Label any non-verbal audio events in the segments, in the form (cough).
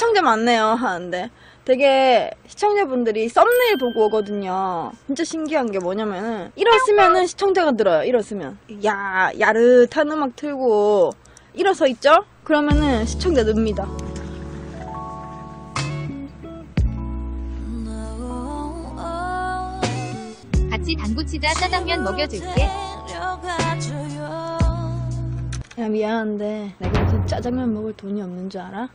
시청자 많네요 (laughs) 하는데 되게 시청자분들이 썸네일 보고 오거든요. 진짜 신기한 게 뭐냐면은 일었으면은 시청자가 들어요. 일었으면 야 야릇한 음악 틀고 일어서 있죠? 그러면은 시청자 늡니다. 같이 당구 치자 짜장면 먹여줄게. 야 미안한데 내가 무슨 짜장면 먹을 돈이 없는 줄 알아?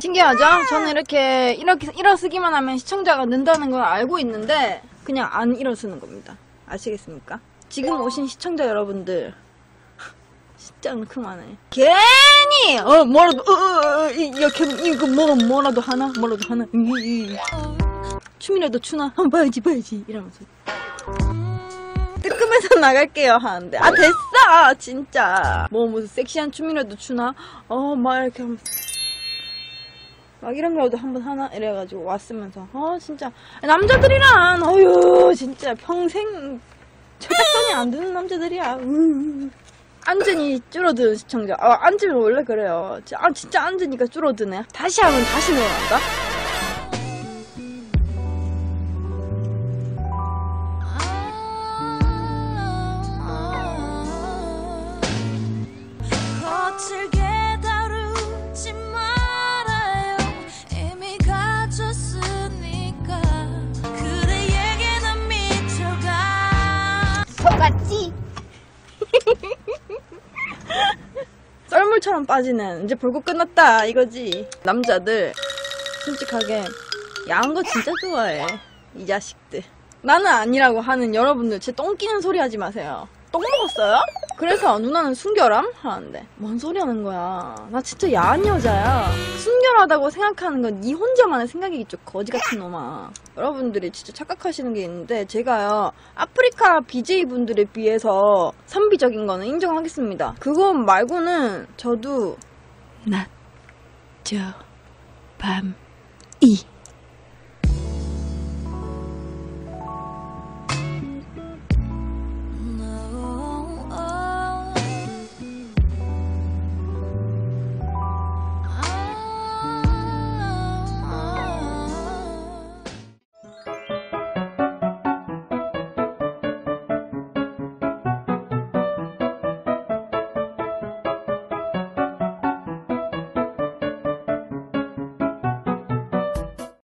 신기하죠? 저는 이렇게 이렇게 일어서기만 하면 시청자가 는다는 걸 알고 있는데 그냥 안 일어서는 겁니다. 아시겠습니까? 지금 오신 시청자 여러분들 (laughs) 진짜 그만해. 괜히 어 뭐라도 어, 어, 어, 이- 이렇게 이거 뭐 뭐라도 하나 뭐라도 하나 이, 이. 춤이라도 추나 한번 봐야지 봐야지 이러면서 나갈게요 하는데. 아 됐어! 진짜. 뭐 무슨 섹시한 춤이라도 추나? 어 막 이렇게 하면서. 막 이런 거라도 한번 하나? 이래가지고 왔으면서. 어 진짜. 남자들이란 어휴 진짜 평생 저작권이 안 되는 남자들이야. 으. 안전이 줄어드는 시청자. 아 안전이 원래 그래요. 지- 아 진짜 안전이가 줄어드네. 다시 하면 다시 늘어난다 (laughs) 썰물처럼 빠지는 이제 볼고 끝났다 이거지. 남자들 솔직하게 야한 거 진짜 좋아해 이 자식들. 나는 아니라고 하는 여러분들 제 똥 끼는 소리 하지 마세요. 똥 먹었어요? 그래서 누나는 순결함? 하는데. 뭔 소리 하는 거야. 나 진짜 야한 여자야. 순결하다고 생각하는 건네 혼자만의 생각이겠죠 거지 같은 놈아. 여러분들이 진짜 착각하시는 게 있는데 제가요 아프리카 BJ분들에 비해서 선비적인 거는 인정하겠습니다. 그거 말고는 저도 낮, 저, 밤, 이